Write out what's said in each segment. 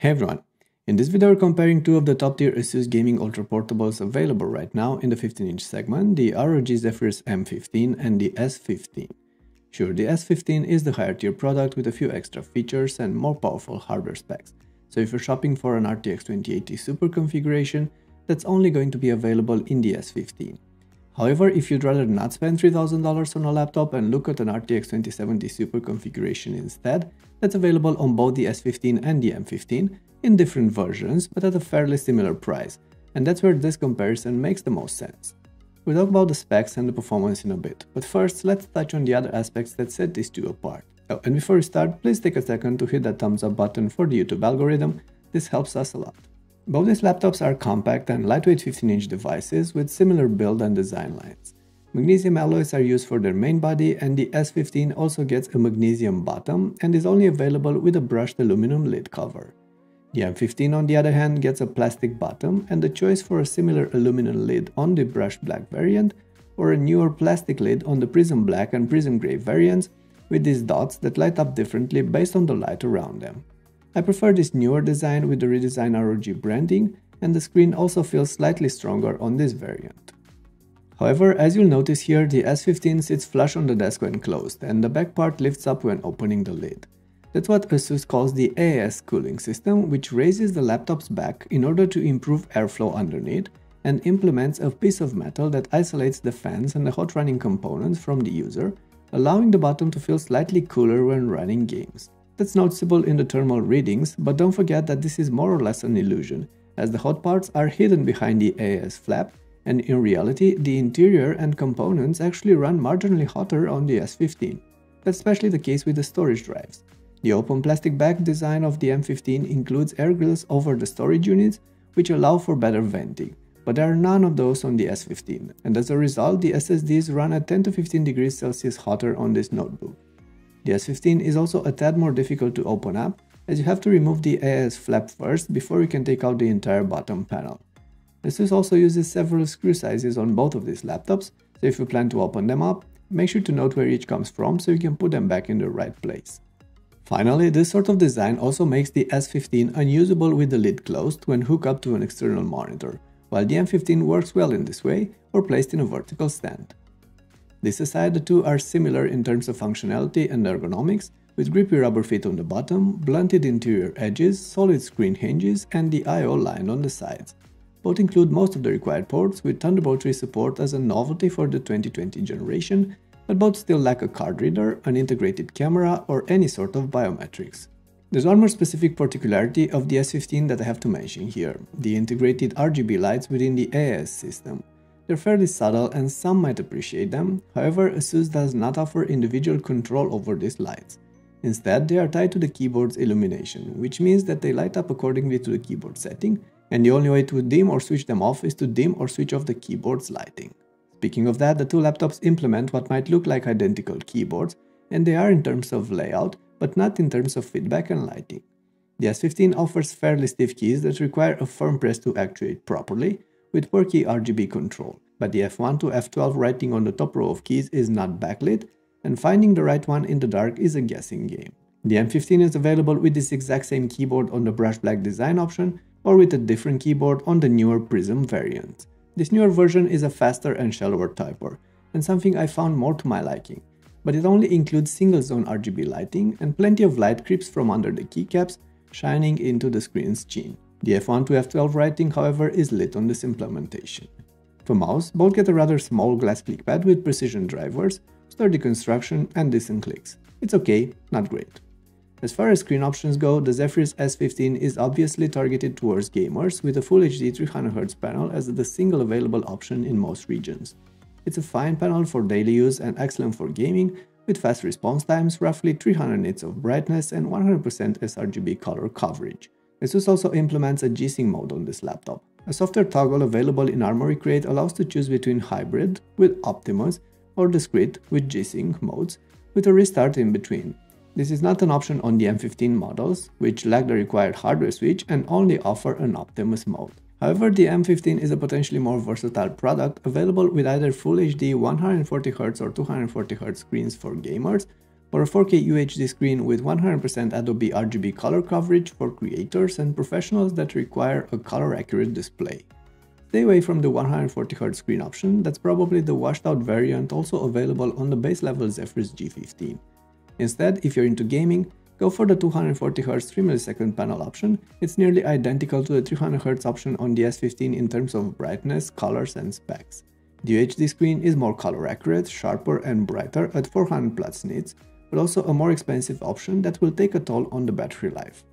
Hey everyone! In this video we're comparing two of the top tier ASUS gaming ultra portables available right now in the 15-inch segment, the ROG Zephyrus M15 and the S15. Sure, the S15 is the higher tier product with a few extra features and more powerful hardware specs, so if you're shopping for an RTX 2080 Super configuration, that's only going to be available in the S15. However, if you'd rather not spend $3000 on a laptop and look at an RTX 2070 Super configuration instead, that's available on both the S15 and the M15 in different versions but at a fairly similar price, and that's where this comparison makes the most sense. We'll talk about the specs and the performance in a bit, but first let's touch on the other aspects that set these two apart. Oh, and before we start, please take a second to hit that thumbs up button for the YouTube algorithm, this helps us a lot. Both these laptops are compact and lightweight 15-inch devices with similar build and design lines. Magnesium alloys are used for their main body and the S15 also gets a magnesium bottom and is only available with a brushed aluminum lid cover. The M15 on the other hand gets a plastic bottom and the choice for a similar aluminum lid on the brushed black variant or a newer plastic lid on the prism black and prism grey variants with these dots that light up differently based on the light around them. I prefer this newer design with the redesigned ROG branding and the screen also feels slightly stronger on this variant. However, as you'll notice here, the S15 sits flush on the desk when closed and the back part lifts up when opening the lid. That's what ASUS calls the AAS cooling system, which raises the laptop's back in order to improve airflow underneath and implements a piece of metal that isolates the fans and the hot running components from the user, allowing the bottom to feel slightly cooler when running games. That's noticeable in the thermal readings, but don't forget that this is more or less an illusion, as the hot parts are hidden behind the AAS flap, and in reality the interior and components actually run marginally hotter on the S15. That's especially the case with the storage drives. The open plastic back design of the M15 includes air grills over the storage units, which allow for better venting, but there are none of those on the S15, and as a result the SSDs run at 10 to 15 degrees Celsius hotter on this notebook. The S15 is also a tad more difficult to open up, as you have to remove the AAS flap first before you can take out the entire bottom panel. ASUS also uses several screw sizes on both of these laptops, so if you plan to open them up, make sure to note where each comes from so you can put them back in the right place. Finally, this sort of design also makes the S15 unusable with the lid closed when hooked up to an external monitor, while the M15 works well in this way or placed in a vertical stand. This aside, the two are similar in terms of functionality and ergonomics, with grippy rubber feet on the bottom, blunted interior edges, solid screen hinges, and the I.O. line on the sides. Both include most of the required ports, with Thunderbolt 3 support as a novelty for the 2020 generation, but both still lack a card reader, an integrated camera, or any sort of biometrics. There's one more specific particularity of the S15 that I have to mention here, the integrated RGB lights within the AAS system. They're fairly subtle and some might appreciate them, however ASUS does not offer individual control over these lights. Instead, they are tied to the keyboard's illumination, which means that they light up accordingly to the keyboard setting, and the only way to dim or switch them off is to dim or switch off the keyboard's lighting. Speaking of that, the two laptops implement what might look like identical keyboards, and they are in terms of layout, but not in terms of feedback and lighting. The S15 offers fairly stiff keys that require a firm press to actuate properly, with quirky RGB control, but the F1 to F12 writing on the top row of keys is not backlit, and finding the right one in the dark is a guessing game. The M15 is available with this exact same keyboard on the brush black design option, or with a different keyboard on the newer Prism variant. This newer version is a faster and shallower typer, and something I found more to my liking, but it only includes single zone RGB lighting and plenty of light creeps from under the keycaps, shining into the screen's chin. The F1 to F12 writing, however, is lit on this implementation. For mouse, both get a rather small glass clickpad with precision drivers, sturdy construction and decent clicks. It's okay, not great. As far as screen options go, the Zephyrus S15 is obviously targeted towards gamers with a Full HD 300Hz panel as the single available option in most regions. It's a fine panel for daily use and excellent for gaming, with fast response times, roughly 300 nits of brightness and 100% sRGB color coverage. ASUS also implements a G-Sync mode on this laptop. A software toggle available in Armoury Crate allows to choose between hybrid with Optimus or discrete with G-Sync modes with a restart in between. This is not an option on the M15 models, which lack the required hardware switch and only offer an Optimus mode. However, the M15 is a potentially more versatile product available with either Full HD 140Hz or 240Hz screens for gamers, or a 4K UHD screen with 100% Adobe RGB color coverage for creators and professionals that require a color-accurate display. Stay away from the 140Hz screen option, that's probably the washed out variant also available on the base level Zephyrus G15. Instead, if you're into gaming, go for the 240Hz 3ms panel option, it's nearly identical to the 300Hz option on the S15 in terms of brightness, colors and specs. The UHD screen is more color accurate, sharper and brighter at 400 plus nits, but also a more expensive option that will take a toll on the battery life.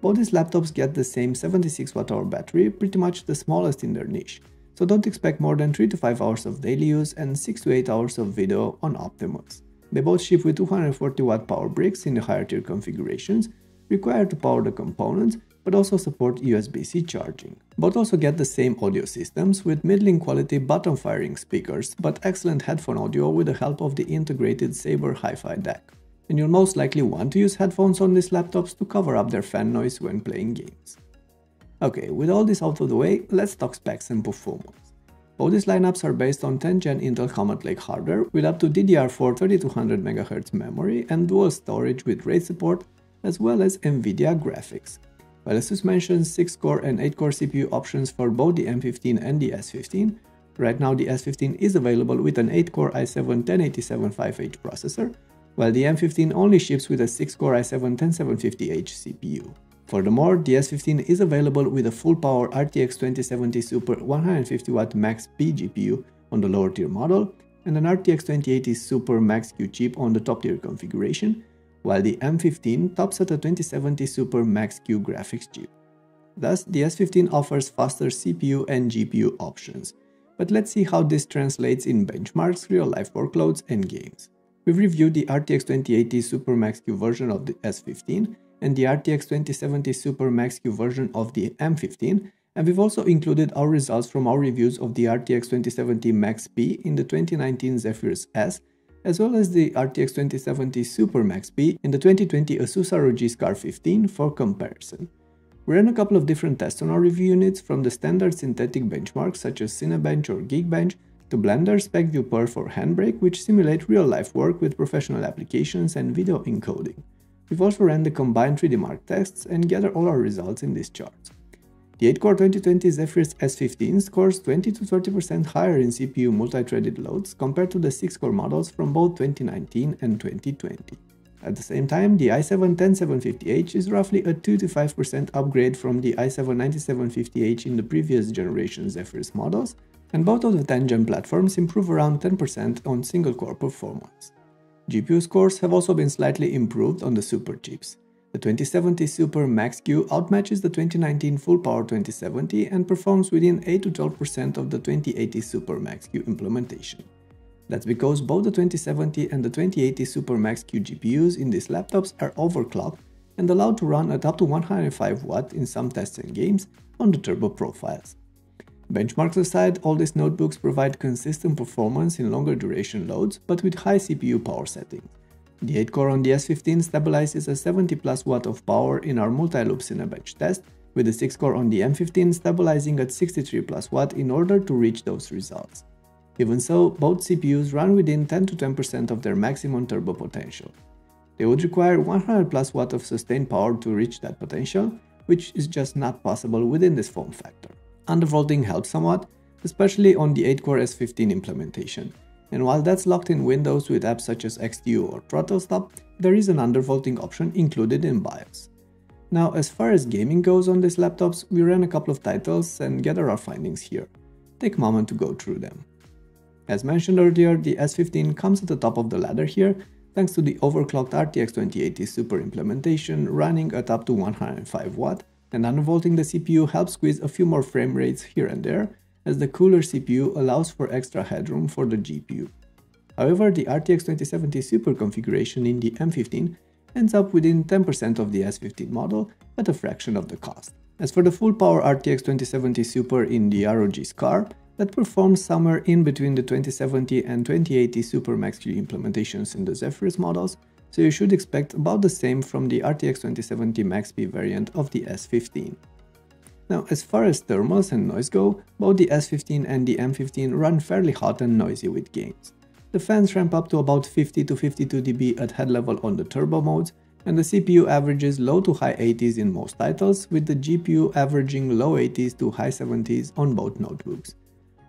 Both these laptops get the same 76 Wh battery, pretty much the smallest in their niche, so don't expect more than 3 to 5 hours of daily use and 6 to 8 hours of video on Optimus. They both ship with 240 watt power bricks in the higher tier configurations, required to power the components, but also support USB-C charging. Both also get the same audio systems with middling quality bottom firing speakers, but excellent headphone audio with the help of the integrated Sabre Hi-Fi DAC. And you'll most likely want to use headphones on these laptops to cover up their fan noise when playing games. Okay, with all this out of the way, let's talk specs and performance. Both these lineups are based on 10th gen Intel Comet Lake hardware with up to DDR4 3200 MHz memory and dual storage with RAID support as well as NVIDIA graphics. While Asus mentions 6-core and 8-core CPU options for both the M15 and the S15, right now the S15 is available with an 8-core i7 10875H processor, while the M15 only ships with a 6-core i7 10750H CPU. Furthermore, the S15 is available with a full-power RTX 2070 Super 150W Max-P GPU on the lower tier model and an RTX 2080 Super Max-Q chip on the top tier configuration, while the M15 tops at a 2070 Super Max-Q graphics chip. Thus, the S15 offers faster CPU and GPU options. But let's see how this translates in benchmarks, real-life workloads and games. We've reviewed the RTX 2080 Super Max-Q version of the S15 and the RTX 2070 Super Max-Q version of the M15, and we've also included our results from our reviews of the RTX 2070 Max-P in the 2019 Zephyrus S as well as the RTX 2070 Super Max-P and the 2020 Asus ROG Scar 15 for comparison. We ran a couple of different tests on our review units from the standard synthetic benchmarks such as Cinebench or Geekbench to Blender SPECviewperf Handbrake which simulate real-life work with professional applications and video encoding. We've also ran the combined 3D Mark tests and gathered all our results in this chart. The 8-core 2020 Zephyrus S15 scores 20 to 30% higher in CPU multi-threaded loads compared to the 6-core models from both 2019 and 2020. At the same time, the i7 10750H is roughly a 2 to 5% upgrade from the i7 9750H in the previous generation Zephyrus models, and both of the 10th gen platforms improve around 10% on single-core performance. GPU scores have also been slightly improved on the super chips. The 2070 Super Max-Q outmatches the 2019 Full Power 2070 and performs within 8-12% of the 2080 Super Max-Q implementation. That's because both the 2070 and the 2080 Super Max-Q GPUs in these laptops are overclocked and allowed to run at up to 105 W in some tests and games on the turbo profiles. Benchmarks aside, all these notebooks provide consistent performance in longer duration loads but with high CPU power settings. The 8-core on the S15 stabilizes a 70 plus watt of power in our multi-loop Cinebench test, with the 6-core on the M15 stabilizing at 63 plus watt in order to reach those results. Even so, both CPUs run within 10 to 10% of their maximum turbo potential. They would require 100 plus watt of sustained power to reach that potential, which is just not possible within this form factor. Undervolting helps somewhat, especially on the 8-core S15 implementation, and while that's locked in Windows with apps such as XTU or ThrottleStop, there is an undervolting option included in BIOS. Now, as far as gaming goes on these laptops, we ran a couple of titles and gather our findings here. Take a moment to go through them. As mentioned earlier, the S15 comes at the top of the ladder here, thanks to the overclocked RTX 2080 Super implementation running at up to 105 watt, and undervolting the CPU helps squeeze a few more frame rates here and there, as the cooler CPU allows for extra headroom for the GPU. However, the RTX 2070 Super configuration in the M15 ends up within 10% of the S15 model at a fraction of the cost. As for the full power RTX 2070 Super in the ROG Scar, that performs somewhere in between the 2070 and 2080 Super Max-Q implementations in the Zephyrus models, so you should expect about the same from the RTX 2070 Max-P variant of the S15. Now, as far as thermals and noise go, both the S15 and the M15 run fairly hot and noisy with games. The fans ramp up to about 50 to 52 dB at head level on the turbo modes, and the CPU averages low to high 80s in most titles, with the GPU averaging low 80s to high 70s on both notebooks.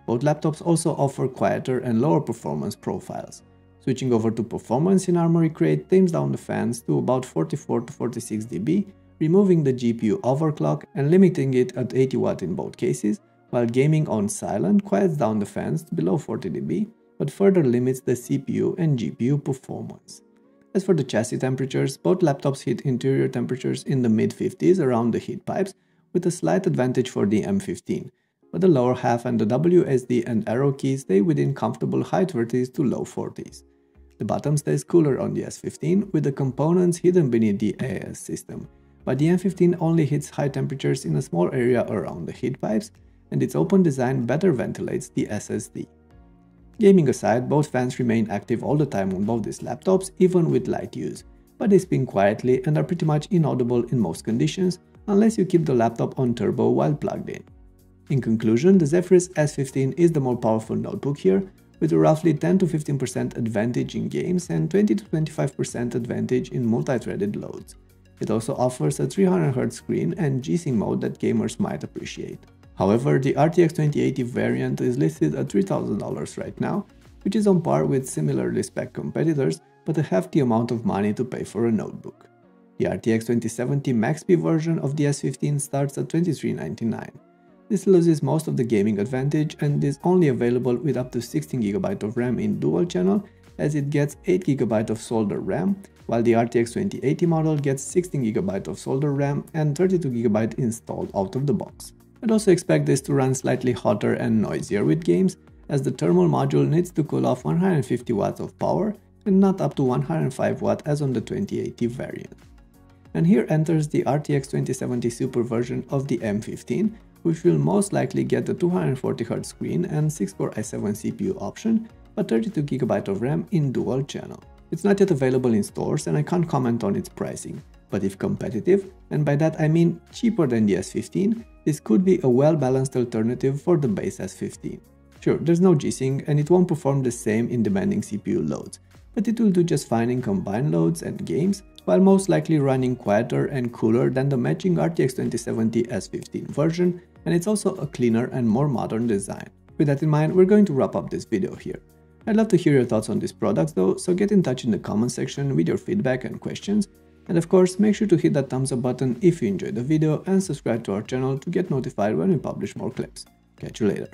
Both laptops also offer quieter and lower performance profiles. Switching over to performance in Armoury Crate tames down the fans to about 44 to 46 dB, removing the GPU overclock and limiting it at 80 watt in both cases, while gaming on silent quiets down the fans below 40 dB, but further limits the CPU and GPU performance. As for the chassis temperatures, both laptops hit interior temperatures in the mid-50s around the heat pipes, with a slight advantage for the M15, but the lower half and the WASD and arrow keys stay within comfortable high 30s to low 40s. The bottom stays cooler on the S15 with the components hidden beneath the AAS system, but the M15 only hits high temperatures in a small area around the heat pipes and its open design better ventilates the SSD. Gaming aside, both fans remain active all the time on both these laptops, even with light use, but they spin quietly and are pretty much inaudible in most conditions, unless you keep the laptop on turbo while plugged in. In conclusion, the Zephyrus S15 is the more powerful notebook here, with a roughly 10 to 15% advantage in games and 20 to 25% advantage in multi-threaded loads. It also offers a 300Hz screen and G-Sync mode that gamers might appreciate. However, the RTX 2080 variant is listed at $3000 right now, which is on par with similarly spec competitors, but a hefty amount of money to pay for a notebook. The RTX 2070 Max-P version of the S15 starts at 2399. This loses most of the gaming advantage and is only available with up to 16GB of RAM in dual channel as it gets 8GB of solder RAM, while the RTX 2080 model gets 16GB of solder RAM and 32GB installed out of the box. I'd also expect this to run slightly hotter and noisier with games, as the thermal module needs to cool off 150 watts of power and not up to 105 watt as on the 2080 variant. And here enters the RTX 2070 Super version of the M15, which will most likely get the 240Hz screen and 6-core i7 CPU option, but 32GB of RAM in dual channel. It's not yet available in stores and I can't comment on its pricing, but if competitive, and by that I mean cheaper than the S15, this could be a well-balanced alternative for the base S15. Sure, there's no G-Sync and it won't perform the same in demanding CPU loads, but it will do just fine in combined loads and games, while most likely running quieter and cooler than the matching RTX 2070 S15 version, and it's also a cleaner and more modern design. With that in mind, we're going to wrap up this video here. I'd love to hear your thoughts on these products though, so get in touch in the comment section with your feedback and questions, and of course, make sure to hit that thumbs up button if you enjoyed the video and subscribe to our channel to get notified when we publish more clips. Catch you later.